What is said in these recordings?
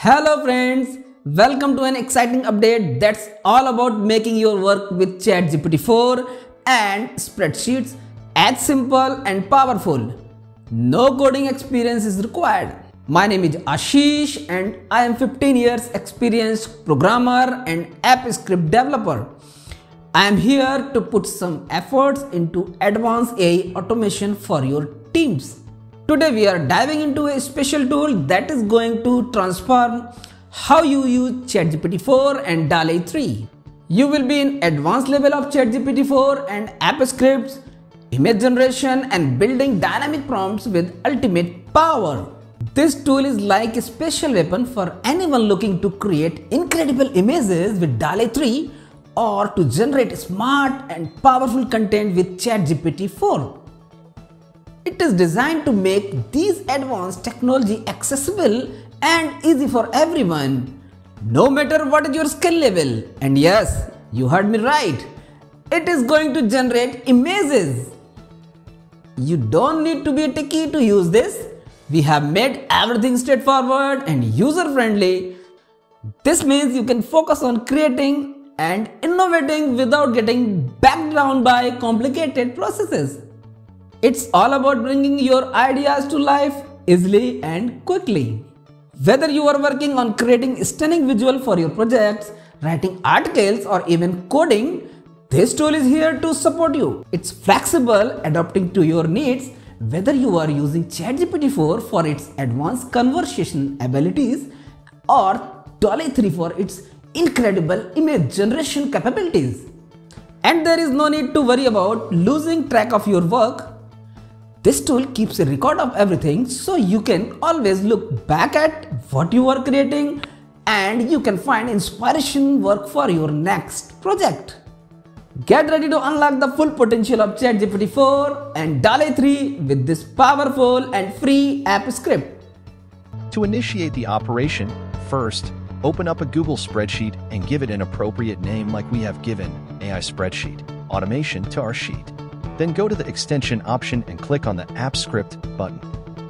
Hello friends, welcome to an exciting update that's all about making your work with ChatGPT 4 and spreadsheets as simple and powerful. No coding experience is required. My name is Ashish and I am 15 years experienced programmer and app script developer. I am here to put some efforts into advanced AI automation for your teams. Today we are diving into a special tool that is going to transform how you use ChatGPT 4 and DALL-E 3. You will be in advanced level of ChatGPT 4 and app scripts, image generation and building dynamic prompts with ultimate power. This tool is like a special weapon for anyone looking to create incredible images with DALL-E 3 or to generate smart and powerful content with ChatGPT 4. It is designed to make these advanced technology accessible and easy for everyone, no matter what is your skill level. And yes, you heard me right. It is going to generate images. You don't need to be a techie to use this. We have made everything straightforward and user friendly. This means you can focus on creating and innovating without getting backed down by complicated processes. It's all about bringing your ideas to life easily and quickly. Whether you are working on creating stunning visual for your projects, writing articles or even coding, this tool is here to support you. It's flexible, adapting to your needs, whether you are using ChatGPT 4 for its advanced conversation abilities or DALL-E 3 for its incredible image generation capabilities. And there is no need to worry about losing track of your work. This tool keeps a record of everything so you can always look back at what you are creating and you can find inspiration work for your next project. Get ready to unlock the full potential of ChatGPT 4 and DALL-E 3 with this powerful and free app script. To initiate the operation, first, open up a Google spreadsheet and give it an appropriate name like we have given AI Spreadsheet Automation to our sheet. Then go to the extension option and click on the App Script button.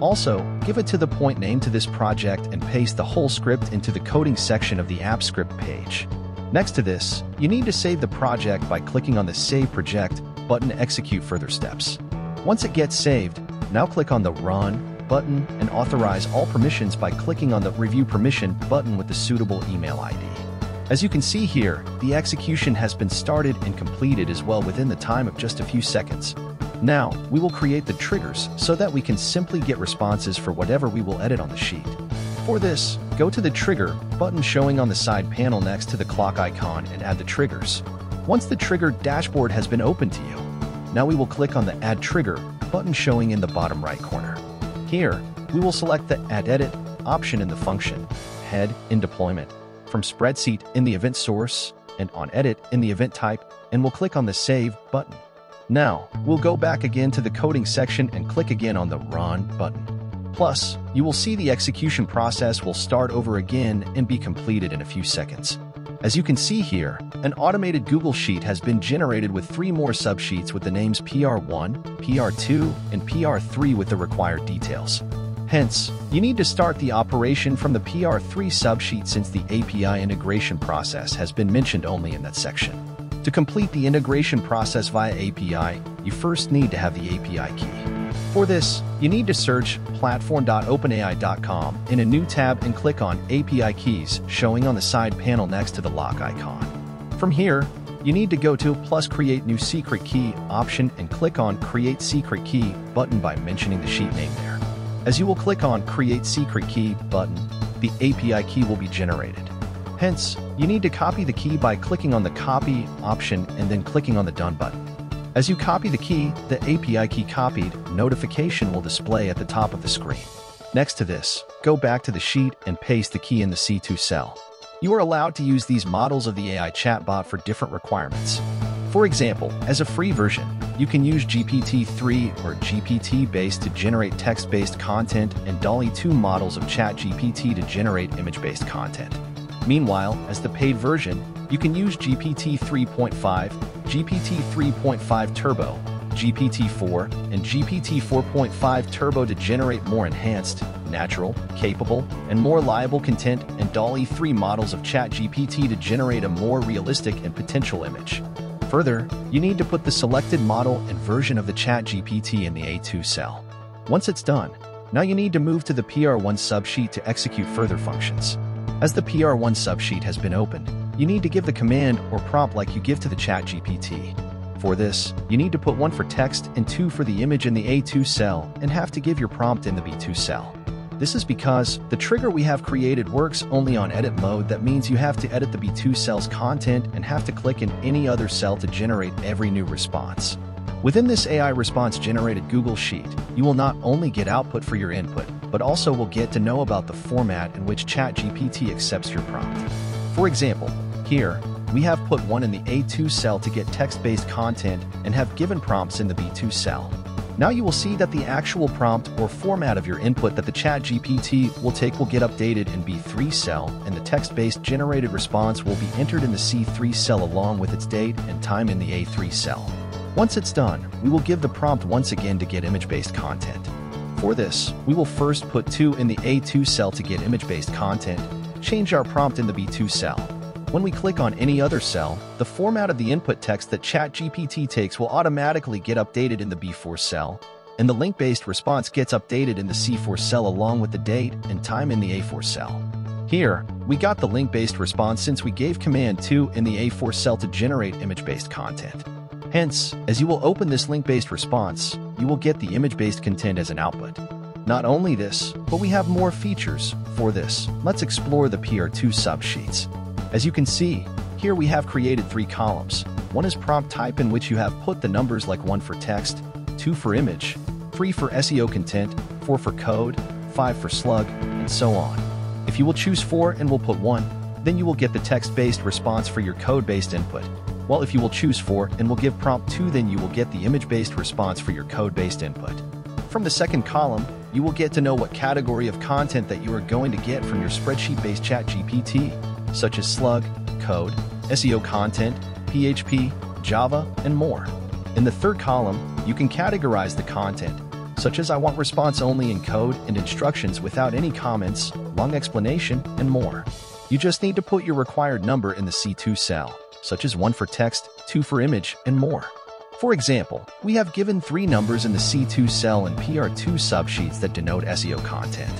Also, give it to the point name to this project and paste the whole script into the coding section of the App Script page. Next to this, you need to save the project by clicking on the Save Project button to execute further steps. Once it gets saved, now click on the Run button and authorize all permissions by clicking on the Review Permission button with the suitable email ID. As you can see here, the execution has been started and completed as well within the time of just a few seconds. Now, we will create the triggers so that we can simply get responses for whatever we will edit on the sheet. For this, go to the Trigger button showing on the side panel next to the clock icon and add the triggers. Once the trigger dashboard has been opened to you, now we will click on the Add Trigger button showing in the bottom right corner. Here, we will select the Add Edit option in the function Head in Deployment from Spreadsheet in the Event Source and on Edit in the Event Type, and we'll click on the Save button. Now, we'll go back again to the coding section and click again on the Run button. Plus, you will see the execution process will start over again and be completed in a few seconds. As you can see here, an automated Google Sheet has been generated with three more subsheets with the names PR1, PR2, and PR3 with the required details. Hence, you need to start the operation from the PR3 subsheet since the API integration process has been mentioned only in that section. To complete the integration process via API, you first need to have the API key. For this, you need to search platform.openai.com in a new tab and click on API Keys showing on the side panel next to the lock icon. From here, you need to go to plus create new secret key option and click on create secret key button by mentioning the sheet name there. As you will click on create secret key button, the API key will be generated. Hence, you need to copy the key by clicking on the copy option and then clicking on the done button. As you copy the key, the API key copied notification will display at the top of the screen. Next to this, go back to the sheet and paste the key in the C2 cell. You are allowed to use these models of the AI chatbot for different requirements. For example, as a free version, you can use GPT-3 or GPT-based to generate text-based content and DALL-E 2 models of ChatGPT to generate image-based content. Meanwhile, as the paid version, you can use GPT 3.5, GPT 3.5 Turbo, GPT-4, and GPT 4.5 Turbo to generate more enhanced, natural, capable, and more liable content, and DALL-E 3 models of ChatGPT to generate a more realistic and potential image. Further, you need to put the selected model and version of the ChatGPT in the A2 cell. Once it's done, now you need to move to the PR1 subsheet to execute further functions. As the PR1 subsheet has been opened, you need to give the command or prompt like you give to the ChatGPT. For this, you need to put one for text and two for the image in the A2 cell and have to give your prompt in the B2 cell. This is because the trigger we have created works only on edit mode that means you have to edit the B2 cell's content and have to click in any other cell to generate every new response. Within this AI response generated Google Sheet, you will not only get output for your input, but also will get to know about the format in which ChatGPT accepts your prompt. For example, here, we have put one in the A2 cell to get text-based content and have given prompts in the B2 cell. Now you will see that the actual prompt or format of your input that the ChatGPT will take will get updated in B3 cell, and the text-based generated response will be entered in the C3 cell along with its date and time in the A3 cell. Once it's done, we will give the prompt once again to get image-based content. For this, we will first put 2 in the A2 cell to get image-based content, change our prompt in the B2 cell, when we click on any other cell, the format of the input text that ChatGPT takes will automatically get updated in the B4 cell, and the link-based response gets updated in the C4 cell along with the date and time in the A4 cell. Here, we got the link-based response since we gave command 2 in the A4 cell to generate image-based content. Hence, as you will open this link-based response, you will get the image-based content as an output. Not only this, but we have more features. For this, let's explore the PR2 subsheets. As you can see, here we have created three columns. One is prompt type in which you have put the numbers like 1 for text, 2 for image, 3 for SEO content, 4 for code, 5 for slug, and so on. If you will choose 4 and will put 1, then you will get the text-based response for your code-based input. While if you will choose 4 and will give prompt 2 then you will get the image-based response for your code-based input. From the second column, you will get to know what category of content that you are going to get from your spreadsheet-based ChatGPT such as Slug, Code, SEO content, PHP, Java, and more. In the third column, you can categorize the content, such as I want response only in code and instructions without any comments, long explanation, and more. You just need to put your required number in the C2 cell, such as 1 for text, 2 for image, and more. For example, we have given three numbers in the C2 cell and PR2 subsheets that denote SEO content.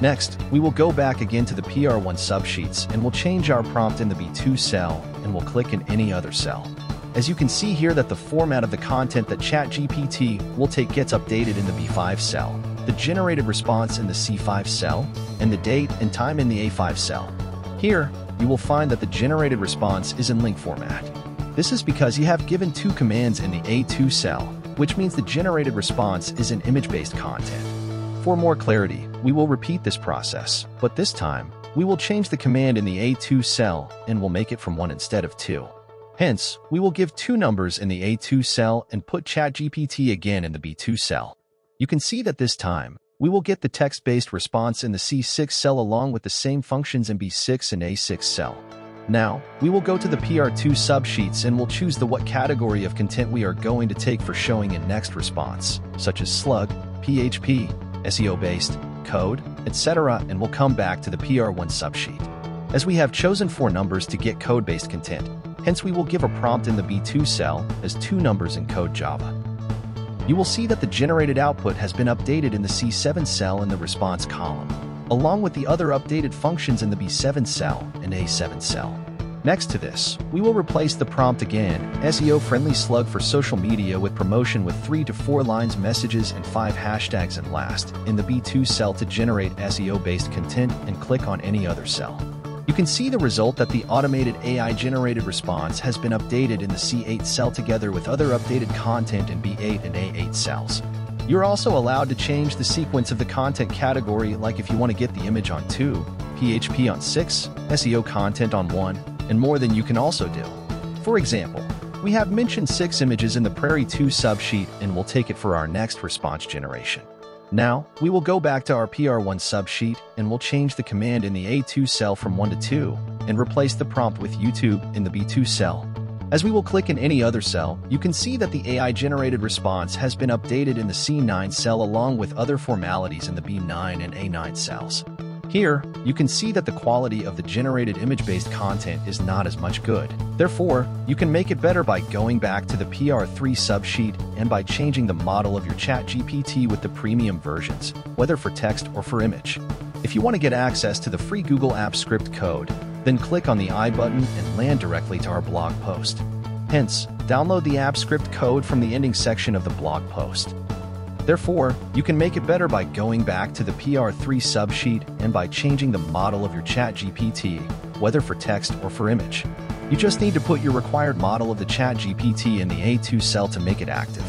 Next, we will go back again to the PR1 subsheets and we'll change our prompt in the B2 cell and we'll click in any other cell. As you can see here that the format of the content that ChatGPT will take gets updated in the B5 cell, the generated response in the C5 cell, and the date and time in the A5 cell. Here, you will find that the generated response is in link format. This is because you have given two commands in the A2 cell, which means the generated response is in image-based content. For more clarity, we will repeat this process, but this time, we will change the command in the A2 cell and will make it from 1 instead of 2. Hence, we will give two numbers in the A2 cell and put ChatGPT again in the B2 cell. You can see that this time, we will get the text-based response in the C6 cell along with the same functions in B6 and A6 cell. Now, we will go to the PR2 subsheets and we'll choose the what category of content we are going to take for showing in next response, such as slug, PHP, SEO-based, code, etc., and we'll come back to the PR1 subsheet. As we have chosen four numbers to get code-based content, hence we will give a prompt in the B2 cell as two numbers in code Java. You will see that the generated output has been updated in the C7 cell in the response column, along with the other updated functions in the B7 cell and A7 cell. Next to this, we will replace the prompt again, SEO-friendly slug for social media with promotion with 3 to 4 lines messages and 5 hashtags and last, in the B2 cell to generate SEO-based content and click on any other cell. You can see the result that the automated AI-generated response has been updated in the C8 cell together with other updated content in B8 and A8 cells. You're also allowed to change the sequence of the content category like if you want to get the image on 2, PHP on 6, SEO content on 1, and more than you can also do. For example, we have mentioned six images in the PR2 subsheet and we'll take it for our next response generation. Now, we will go back to our PR1 subsheet and we'll change the command in the A2 cell from 1 to 2 and replace the prompt with YouTube in the B2 cell. As we will click in any other cell, you can see that the AI-generated response has been updated in the C9 cell along with other formalities in the B9 and A9 cells. Here, you can see that the quality of the generated image-based content is not as much good. Therefore, you can make it better by going back to the PR3 subsheet and by changing the model of your ChatGPT with the premium versions, whether for text or for image. If you want to get access to the free Google Apps script code, then click on the I button and land directly to our blog post. Hence, download the app script code from the ending section of the blog post. Therefore, you can make it better by going back to the PR3 subsheet and by changing the model of your ChatGPT, whether for text or for image. You just need to put your required model of the ChatGPT in the A2 cell to make it active.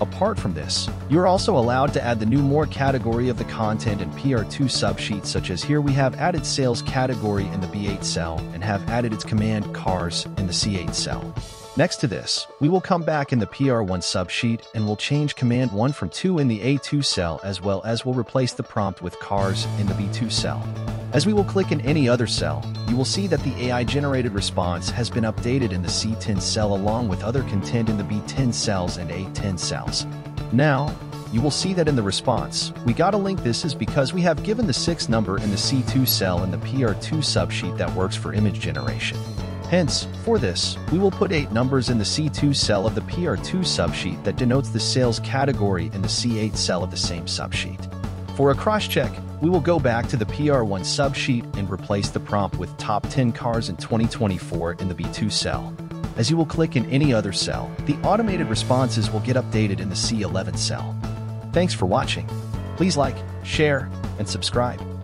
Apart from this, you're also allowed to add the new more category of the content in PR2 subsheets such as here we have added sales category in the B8 cell and have added its command cars in the C8 cell. Next to this, we will come back in the PR1 subsheet and we'll change command 1 from 2 in the A2 cell as well as we will replace the prompt with cars in the B2 cell. As we will click in any other cell, you will see that the AI-generated response has been updated in the C10 cell along with other content in the B10 cells and A10 cells. Now, you will see that in the response, we gotta link this is because we have given the 6 number in the C2 cell in the PR2 subsheet that works for image generation. Hence, for this, we will put 8 numbers in the C2 cell of the PR2 subsheet that denotes the sales category in the C8 cell of the same subsheet. For a cross-check, we will go back to the PR1 subsheet and replace the prompt with top 10 cars in 2024 in the B2 cell. As you will click in any other cell, the automated responses will get updated in the C11 cell. Thanks for watching. Please like, share, and subscribe.